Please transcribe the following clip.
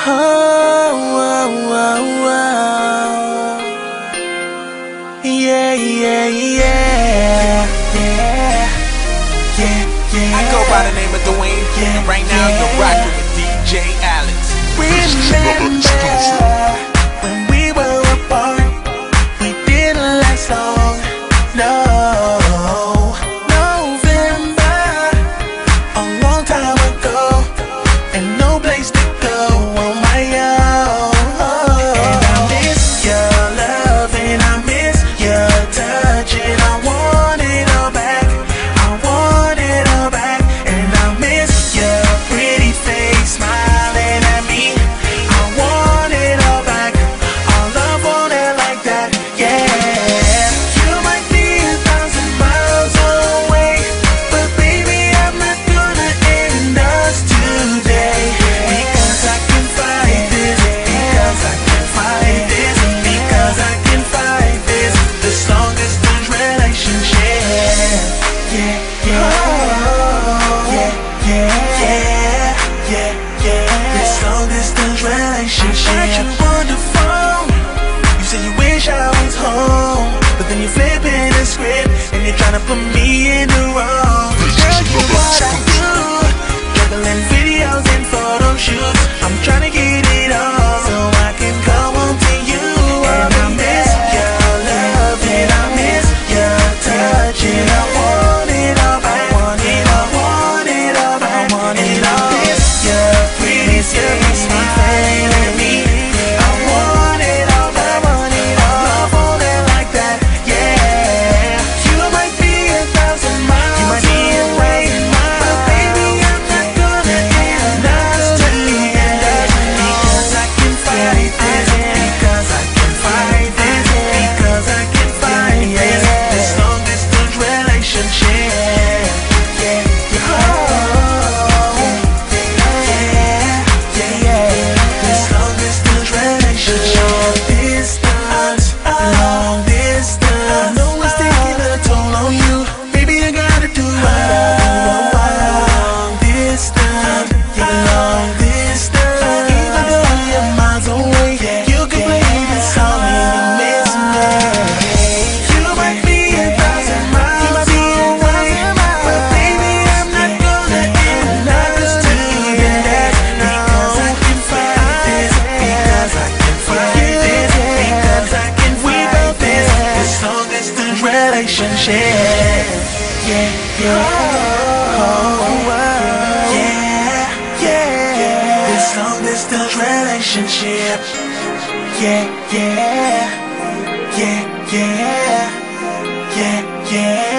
Oh, oh, oh, oh, yeah, yeah, yeah, yeah, yeah, yeah. I go by the name of Dwayne. Yeah, right now yeah. you're rocking with DJ Alex. Remember. relationship. Yeah, yeah. Oh, oh, yeah, yeah. This long distance relationship. Yeah, yeah. Yeah, yeah. Yeah, yeah.